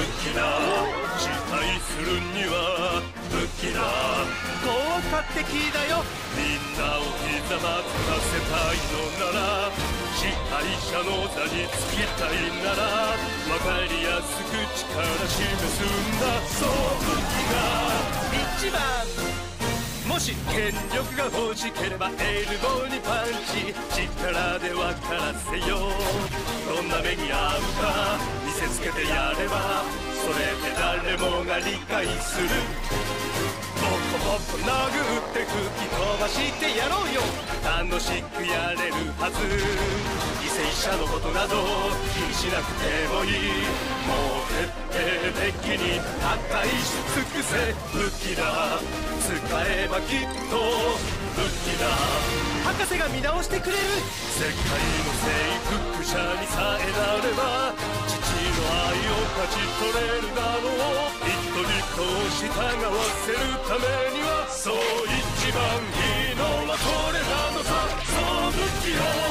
武器だ期待するには武器だ効果的だよ。みんなをひざまずかせたいのなら支配者の座につきたいなら分かりやすく力示すんだ。そう武器が。一番もし権力が欲しければエルボーにパンチ。力で分からせよどんな目に遭うか見せつけてやれば誰もが理解する。ボコボコ殴って吹き飛ばしてやろうよ。楽しくやれるはず。犠牲者のことなど気にしなくてもいい。もう徹底的に破壊し尽くせ武器だ。使えばきっと武器だ。博士が見直してくれる。世界の征服者にさえなれば父の愛を勝ち取れるだろう。従わせるためにはそう一番いいのはこれなのさ。その不器